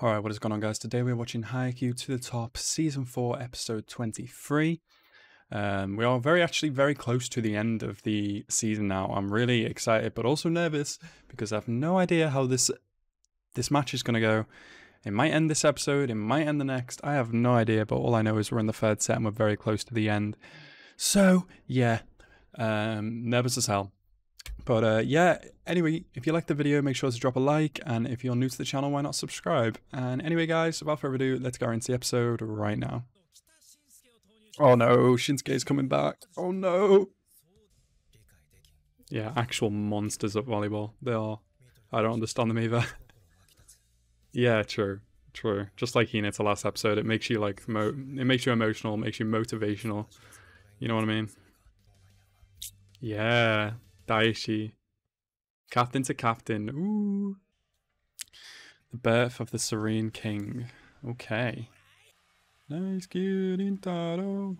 Alright, what is going on guys? Today we're watching Haikyuu to the Top Season 4 Episode 23. Um, we are very actually very close to the end of the season now. I'm really excited but also nervous because I have no idea how this this match is going to go. It might end this episode, it might end the next. I have no idea, but all I know is we're in the third set and we're very close to the end. So, yeah, um, nervous as hell. But uh, yeah, anyway, if you liked the video, make sure to drop a like. And if you're new to the channel, why not subscribe? And anyway, guys, without further ado, let's go into the episode right now. Oh no, Shinsuke's coming back. Oh no. Yeah, actual monsters at volleyball. They are. I don't understand them either. yeah, true. True. Just like Hinata last episode, it makes you like, mo it makes you emotional, makes you motivational. You know what I mean? Yeah, Daichi. Captain to captain. Ooh. The birth of the Serene King. Okay. Nice kill, Rintaro.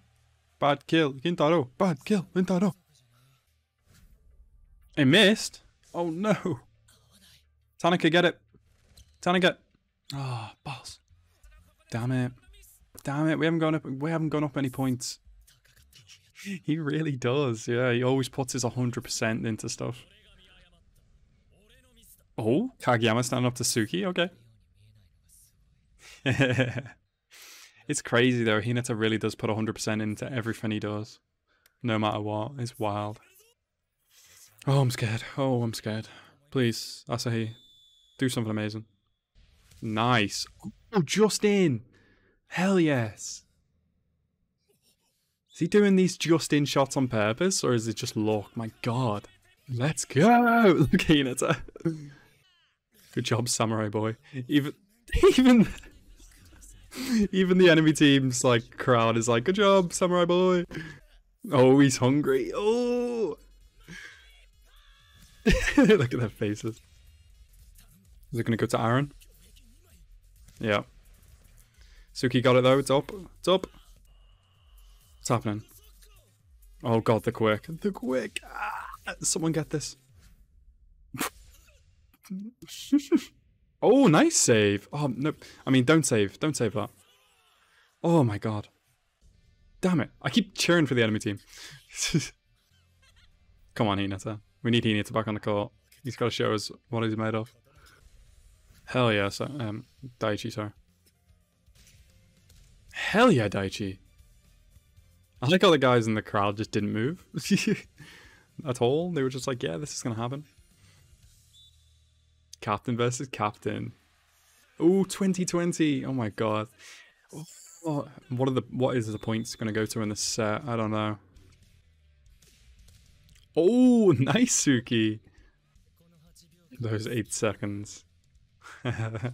Bad kill, Rintaro. Bad kill, Rintaro. It missed? Oh no. Tanaka, get it. Tanaka. Ah, oh, boss. Damn it. Damn it. We haven't gone up we haven't gone up any points. He really does. Yeah, he always puts his 100% into stuff. Oh, Kageyama standing up to Tsukki. Okay. it's crazy though. Hinata really does put 100% into everything he does. No matter what. It's wild. Oh, I'm scared. Oh, I'm scared. Please, Asahi, do something amazing. Nice. Oh, just in. Hell yes. Is he doing these just in shots on purpose, or is it just luck? My god. Let's go! Look at. Good job, Samurai Boy. Even, even, even the enemy team's like crowd is like, good job, Samurai Boy. Oh, he's hungry. Oh! Look at their faces. Is it to go to Aran? Yeah. Tsukki got it though. It's up. It's up. What's happening? Oh god, the quick. The quick! Ah, someone get this. oh, nice save. Oh, no. I mean, don't save. Don't save that. Oh my god. Damn it. I keep cheering for the enemy team. Come on, Hinata. We need Hinata back on the court. He's got to show us what he's made of. Hell yeah, so, um, Daichi, sorry. Hell yeah, Daichi. I like how the guys in the crowd just didn't move at all. They were just like, yeah, this is going to happen. Captain versus captain. Oh, 2020. Oh my god. Oh, what are the what is the points going to go to in the set? I don't know. Oh, nice Tsukki. Those 8 seconds. Volleyball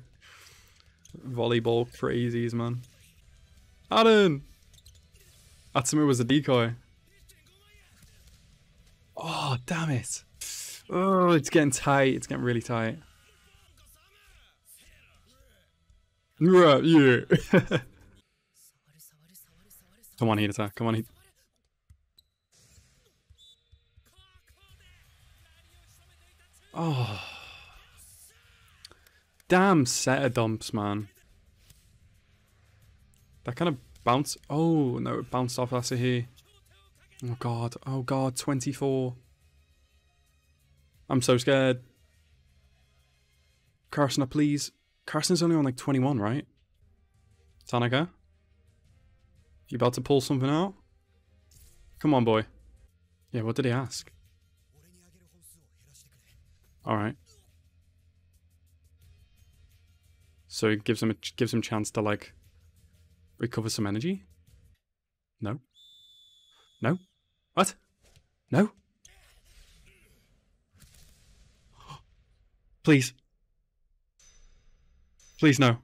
crazies, man. Aran! Atsumu was a decoy. Oh, damn it. Oh, it's getting tight. It's getting really tight. Right, yeah. Come on, Hinata. Come on, Hinata. Oh. Damn set of dumps, man. That kind of Bounce. Oh, no, it bounced off Asahi. Oh, God. Oh, God. 24. I'm so scared. Carson, please. Carson's only on like 21, right? Tanaka? You about to pull something out? Come on, boy. Yeah, what did he ask? Alright. So it gives him a, gives him chance to like Recover some energy? No. No? What? No? Please. Please, no.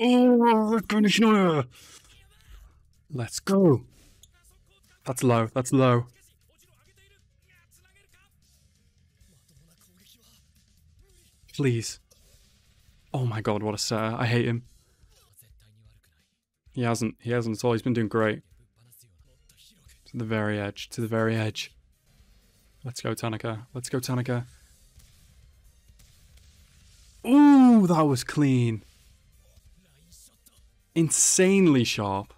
Oh, Let's go. That's low. That's low. Please. Oh my god, what a setter. I hate him. He hasn't. He hasn't at all. He's been doing great. To the very edge. To the very edge. Let's go, Tanaka. Let's go, Tanaka. Ooh, that was clean. Insanely sharp.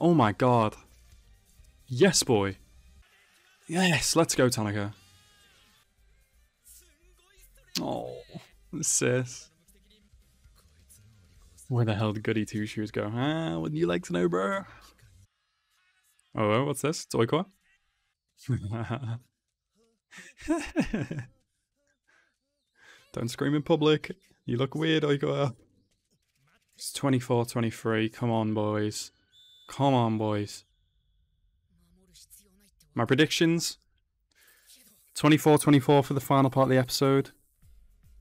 Oh my god. Yes, boy. Yes, let's go, Tanaka. Oh, sis. Where the hell did Goody Two Shoes go? Ah, wouldn't you like to know, bro? Oh, what's this? It's Oikawa? Don't scream in public. You look weird, Oikawa. It's 24-23. Come on, boys. Come on, boys. My predictions 24 24 for the final part of the episode.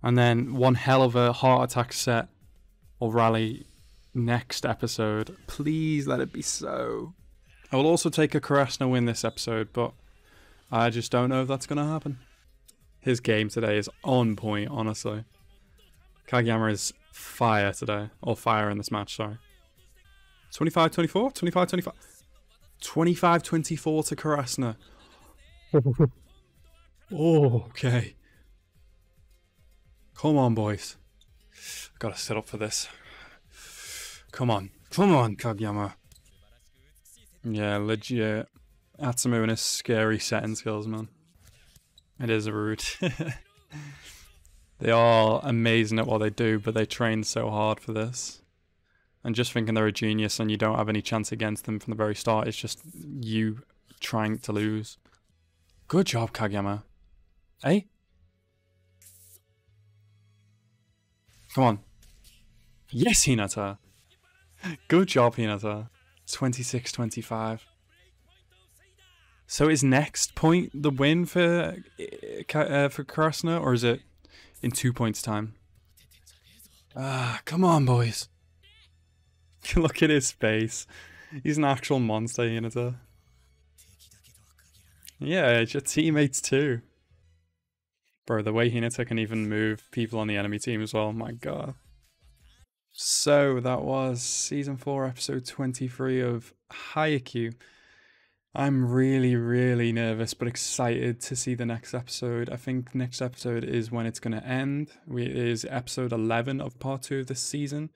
And then one hell of a heart attack set or rally next episode. Please let it be so. I will also take a Karasuno win this episode, but I just don't know if that's going to happen. His game today is on point, honestly. Kageyama is fire today. Or fire in this match, sorry. 25 24? 25 25? 25 24 to Karasuno. oh, okay. Come on, boys. I gotta set up for this. Come on. Come on, Kageyama. Yeah, legit. Atsumu and his scary setting skills, man. It is a rude. they are amazing at what they do, but they train so hard for this. And just thinking they're a genius and you don't have any chance against them from the very start is just you trying to lose. Good job, Kageyama. Hey? Come on. Yes, Hinata. Good job, Hinata. 26-25. So is next point the win for uh, for Karasuno, or is it in two points time? Ah, come on, boys. Look at his face. He's an actual monster, Hinata. Yeah, it's your teammates too. Bro, the way Hinata can even move people on the enemy team as well, my god. So that was season 4, episode 23 of Haikyuu. I'm really, really nervous but excited to see the next episode. I think next episode is when it's going to end. It is episode 11 of part 2 of this season.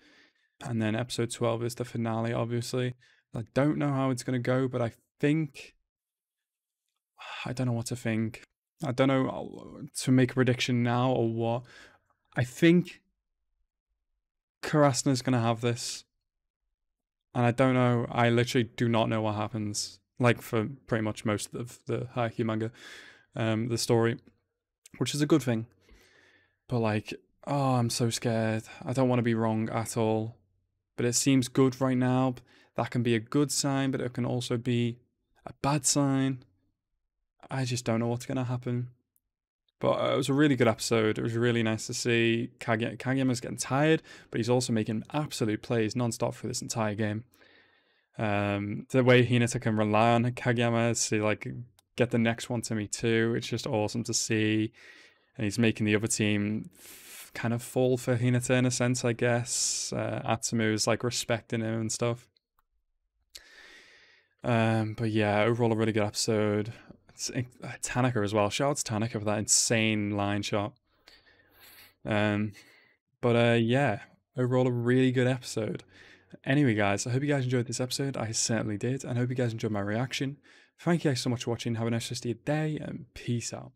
And then episode 12 is the finale, obviously. I don't know how it's going to go, but I think. I don't know what to think. I don't know uh, to make a prediction now or what. I think Karasuno's going to have this. And I don't know. I literally do not know what happens. Like for pretty much most of the Haikyuu manga, um, the story, which is a good thing. But like, oh, I'm so scared. I don't want to be wrong at all but it seems good right now. That can be a good sign, but it can also be a bad sign. I just don't know what's going to happen. But uh, it was a really good episode. It was really nice to see Kage- Kageyama's getting tired, but he's also making absolute plays nonstop for this entire game. Um, the way Hinata can rely on Kageyama to like get the next one to me too, it's just awesome to see. And he's making the other team kind of fall for Hinata in a sense, I guess. Uh, Atsumu is like respecting him and stuff. Um, but yeah, overall a really good episode. Uh, Tanaka as well. Shout out to Tanaka for that insane line shot. Um, but uh, yeah, overall a really good episode. Anyway, guys, I hope you guys enjoyed this episode. I certainly did, and I hope you guys enjoyed my reaction. Thank you guys so much for watching. Have a nice day, and peace out.